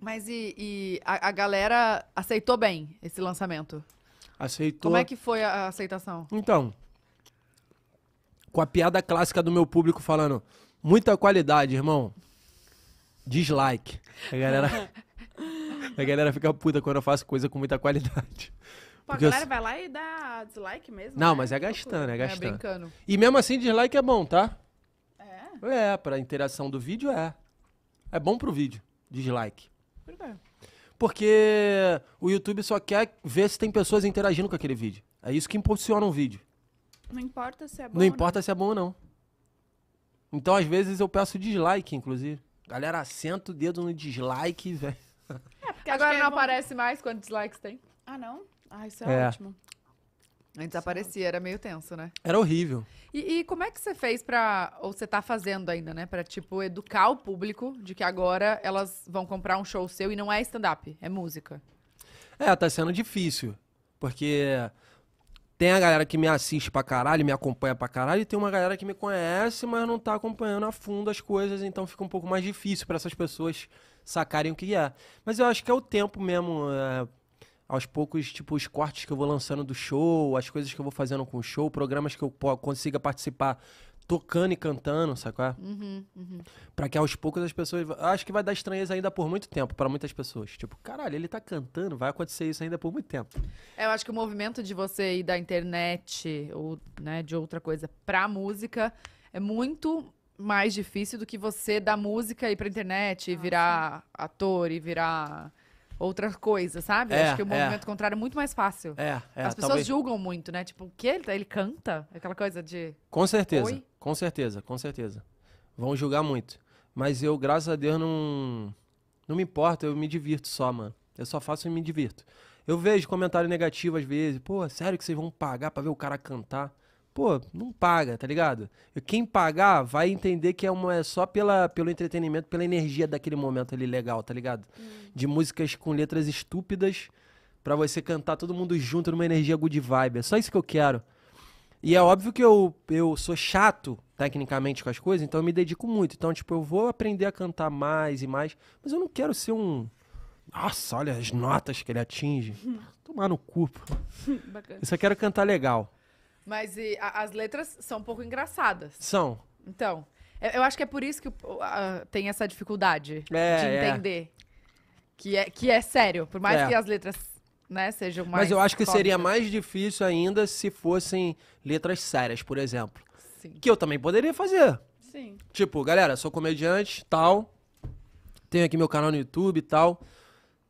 Mas e, e a, a galera aceitou bem esse lançamento? Aceitou. Como é que foi a a aceitação? Então, com a piada clássica do meu público falando, muita qualidade, irmão. Dislike. A galera, a galera fica puta quando eu faço coisa com muita qualidade. Pô, a eu galera s- vai lá e dá dislike mesmo. Não, né? mas é gastando, é É, gastando. brincando. E mesmo assim, dislike é bom, tá? loucura. É, pra interação do vídeo é. É bom pro vídeo, dislike. É? Porque o YouTube só quer ver se tem pessoas interagindo com aquele vídeo. É isso que impulsiona um vídeo. Não importa se é bom Não importa se é bom ou não. Então, às vezes, eu peço dislike, inclusive. Galera, assenta o dedo no dislike, velho. Né? Porque Agora não é aparece mais quantos dislikes tem? Ah, não? Ah, isso é, É. ótimo. Antes aparecia, era meio tenso, né? Era horrível. E, e como é que você fez pra. Ou você tá fazendo ainda, né? Pra, tipo, educar o público de que agora elas vão comprar um show seu e não é stand-up, é música. É, tá sendo difícil. Porque tem a galera que me assiste pra caralho, me acompanha pra caralho, e tem uma galera que me conhece, mas não tá acompanhando a fundo as coisas, então fica um pouco mais difícil pra essas pessoas sacarem o que é. Mas eu acho que é o tempo mesmo. é, aos poucos, tipo, os cortes que eu vou lançando do show, as coisas que eu vou fazendo com o show, programas que eu consiga participar tocando e cantando, sacou? Uhum, uhum. Pra que aos poucos as pessoas. Acho que vai dar estranheza ainda por muito tempo pra muitas pessoas. Tipo, caralho, ele tá cantando, vai acontecer isso ainda por muito tempo. É, Eu acho que o movimento de você ir da internet ou né, de outra coisa pra música é muito mais difícil do que você da música ir pra internet e Ah, virar ator e virar outra coisa, sabe? É, acho que o é. movimento contrário é muito mais fácil. É, é. As pessoas talvez- julgam muito, né? Tipo, o que? Ele, ele canta? Aquela coisa de. Com certeza. Oi? Com certeza, com certeza. Vão julgar muito. Mas eu, graças a Deus, não. Não me importa, eu me divirto só, mano. Eu só faço e me divirto. Eu vejo comentário negativo às vezes. Pô, sério que vocês vão pagar pra ver o cara cantar? Pô, não paga, tá ligado? E Quem pagar vai entender que é, uma, é só pela, pelo entretenimento, pela energia daquele momento ali legal, tá ligado? De músicas com letras estúpidas pra você cantar todo mundo junto numa energia good vibe. É só isso que eu quero. E é óbvio que eu, eu sou chato, tecnicamente, com as coisas, então eu me dedico muito. Então, tipo, eu vou aprender a cantar mais e mais, mas eu não quero ser um. Nossa, olha as notas que ele atinge. Tomar no cu. pô. Eu só quero cantar legal. Mas e a- as letras são um pouco engraçadas. São. Então, eu, eu acho que é por isso que o- a- tem essa dificuldade É, de é. entender. Que, é, que é sério. Por mais É. que as letras né, sejam mais. Mas eu acho que seria mais difícil ainda se fossem letras sérias, por exemplo. Sim. Que eu também poderia fazer. Sim. Tipo, galera, sou comediante, tal. Tenho aqui meu canal no YouTube e tal.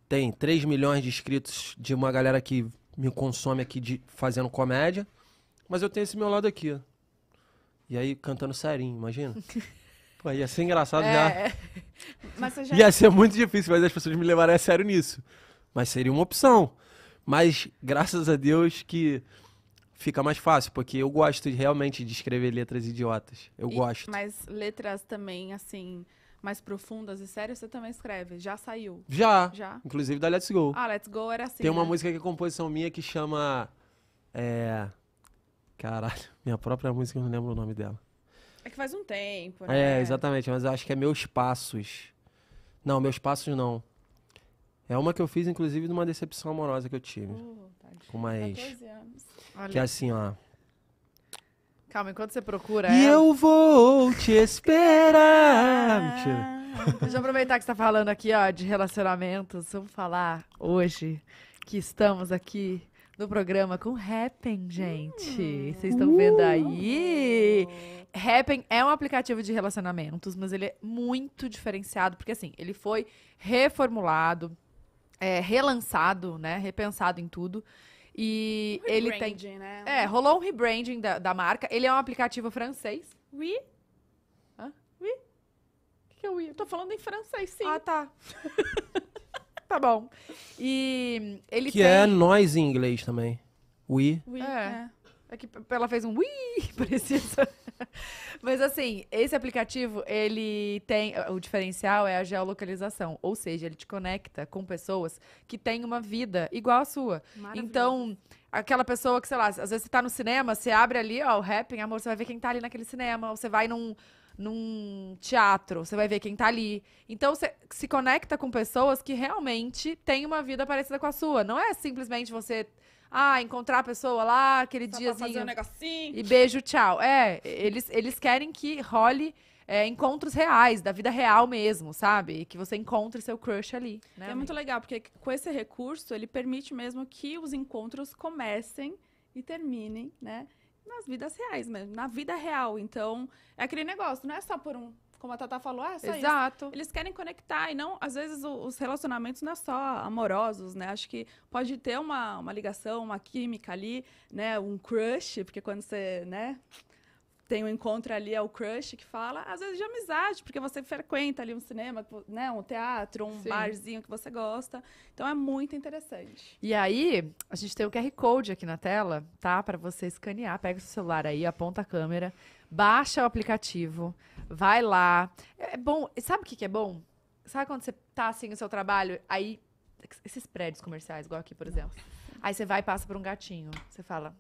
Tem 3 milhões de inscritos de uma galera que me consome aqui de, fazendo comédia. Mas eu tenho esse meu lado aqui, ó. E aí, cantando serinho, imagina. Pô, ia ser engraçado já. É, você já. Ia ser muito difícil, mas as pessoas me levarem a sério nisso. Mas seria uma opção. Mas, graças a Deus, que fica mais fácil, porque eu gosto realmente de escrever letras idiotas. Eu E- gosto. Mas letras também, assim, mais profundas e sérias, você também escreve. Já saiu. Já. Já. Inclusive da Let's Go. Ah, Let's Go era assim. Tem uma né? música que é composição minha que chama. É. Caralho, minha própria música eu não lembro o nome dela. É que faz um tempo, né? É, exatamente, mas eu acho que é Meus Passos. Não, Meus Passos não. É uma que eu fiz, inclusive, numa decepção amorosa que eu tive. Uh. Com uma ex. 14 anos. olha, Que é assim, ó. Calma, enquanto você procura. E ela- eu vou te esperar. Mentira. Deixa eu aproveitar que você tá falando aqui, ó, de relacionamentos. Vamos falar hoje que estamos aqui no programa com Happen, gente. Vocês estão vendo aí? Happen é um aplicativo de relacionamentos, mas ele é muito diferenciado, porque assim, ele foi reformulado, é, relançado, né? Repensado em tudo. E ele tem. Né? É, rolou um rebranding da, da marca. Ele é um aplicativo francês. Oui? Hã? Oui? O que, que é o Eu tô falando em francês, sim. Ah, tá. tá bom. E ele Que tem... é nós em inglês também. We. oui, É. é. É que ela fez um ui, parecia. isso. Mas assim, esse aplicativo, ele tem. O diferencial é a geolocalização. Ou seja, ele te conecta com pessoas que têm uma vida igual à sua. Então, aquela pessoa que, sei lá, às vezes você tá no cinema, você abre ali, ó, o Happn, amor, você vai ver quem tá ali naquele cinema. Ou você vai num, num teatro, você vai ver quem tá ali. Então você se conecta com pessoas que realmente têm uma vida parecida com a sua. Não é simplesmente você ah, encontrar a pessoa lá, aquele Só diazinho fazer um negocinho. e beijo, tchau. É, eles, eles querem que role é, encontros reais, da vida real mesmo, sabe? E que você encontre seu crush ali. Né, É muito legal, porque com esse recurso, ele permite mesmo que os encontros comecem e terminem, né? Nas vidas reais mesmo, na vida real. Então, é aquele negócio, não é só por um, como a Tata falou, é só isso. Exato. Eles querem conectar e não, às vezes, o- os relacionamentos não é só amorosos, né? Acho que pode ter uma, uma ligação, uma química ali, né? Um crush, porque quando você, né? Tem um encontro ali, é o crush que fala, às vezes de amizade, porque você frequenta ali um cinema, né? Um teatro, um Sim. barzinho que você gosta. Então é muito interessante. E aí, a gente tem o QR Code aqui na tela, tá? Pra você escanear. Pega o seu celular aí, aponta a câmera, baixa o aplicativo, vai lá. É é bom. Sabe o que, que é bom? Sabe quando você tá assim no seu trabalho, aí. Esses prédios comerciais, igual aqui, por exemplo. Aí você vai e passa por um gatinho. Você fala.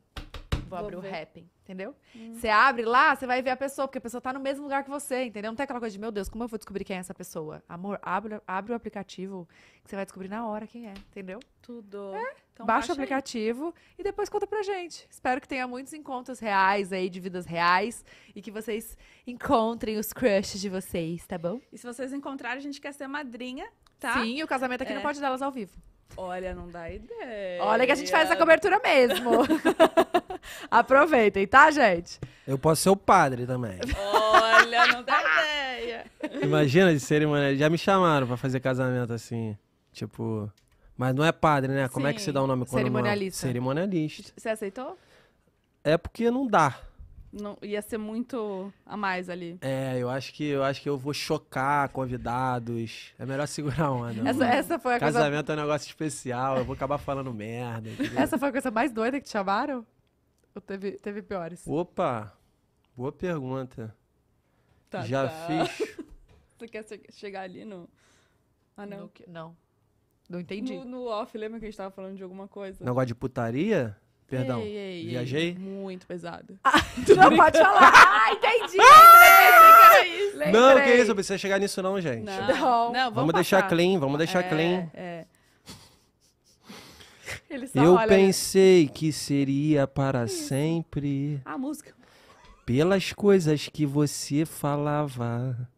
Vou, Vou abrir o. Rapping, entendeu? Você abre lá, você vai ver a pessoa, porque a pessoa tá no mesmo lugar que você, entendeu? Não tem aquela coisa de, meu Deus, como eu vou descobrir quem é essa pessoa? Amor, abre, abre o aplicativo que você vai descobrir na hora quem é, entendeu? Tudo. Então, baixa o aí. aplicativo e depois conta pra gente. Espero que tenha muitos encontros reais aí, de vidas reais, e que vocês encontrem os crushes de vocês, tá bom? E se vocês encontrarem, a gente quer ser madrinha, tá? Sim, o casamento aqui É. não pode delas ao vivo. Olha, não dá ideia. Olha que a gente faz essa cobertura mesmo. Aproveitem, tá, gente? Eu posso ser o padre também. Olha, não dá ideia. Imagina de cerimônia. Já me chamaram pra fazer casamento assim. Tipo. Mas não é padre, né? Como é que Sim. se dá o nome quando não é? Cerimonialista. Cerimonialista. Você aceitou? É porque não dá. Não, ia ser muito a mais ali. É, eu acho que eu acho que eu vou chocar convidados. É melhor segurar a onda. Essa, mano. essa foi a coisa. Casamento é um negócio especial, eu vou acabar falando merda. entendeu? Essa foi a coisa mais doida que te chamaram? Ou teve, teve piores? Opa, boa pergunta. Tá, Já tá. fiz. Você quer che- chegar ali no. Ah, No não. que- Não. Não entendi. No, no off, lembra que a gente tava falando de alguma coisa? Negócio de putaria? Perdão. Ei, ei, ei. Viajei? Muito pesado. Não, pode falar. Ah, entendi. Lembrei. Não, que Lembrei. isso, não precisa chegar nisso não, gente. Não. vamos, Vamos deixar clean, vamos deixar é, clean. É. Eu olha, pensei que seria para sempre A música. pelas coisas que você falava,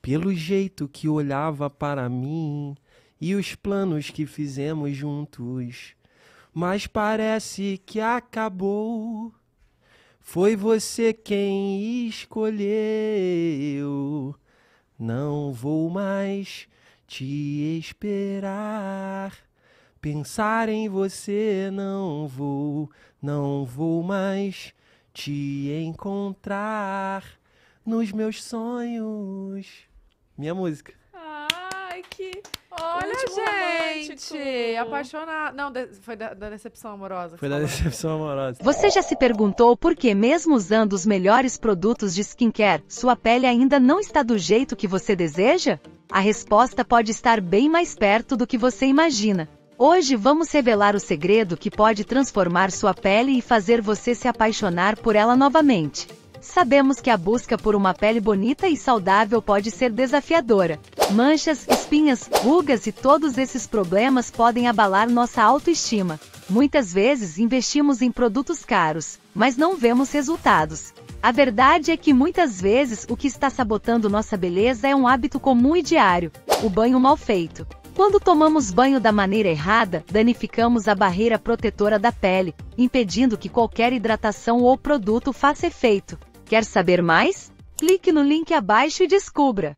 pelo jeito que olhava para mim e os planos que fizemos juntos. Mas parece que acabou. Foi você quem escolheu. Não vou mais te esperar. Pensar em você não vou, não vou mais te encontrar nos meus sonhos. Minha música. Ai, que. Olha, Último gente. romântico. Apaixonada. Não, de- foi da, da decepção amorosa. Foi você da falou. decepção amorosa. Você já se perguntou por que, mesmo usando os melhores produtos de skincare, sua pele ainda não está do jeito que você deseja? A resposta pode estar bem mais perto do que você imagina. Hoje vamos revelar o segredo que pode transformar sua pele e fazer você se apaixonar por ela novamente. Sabemos que a busca por uma pele bonita e saudável pode ser desafiadora. Manchas, espinhas, rugas e todos esses problemas podem abalar nossa autoestima. Muitas vezes investimos em produtos caros, mas não vemos resultados. A verdade é que muitas vezes o que está sabotando nossa beleza é um hábito comum e diário: o banho mal feito. Quando tomamos banho da maneira errada, danificamos a barreira protetora da pele, impedindo que qualquer hidratação ou produto faça efeito. Quer saber mais? Clique no link abaixo e descubra.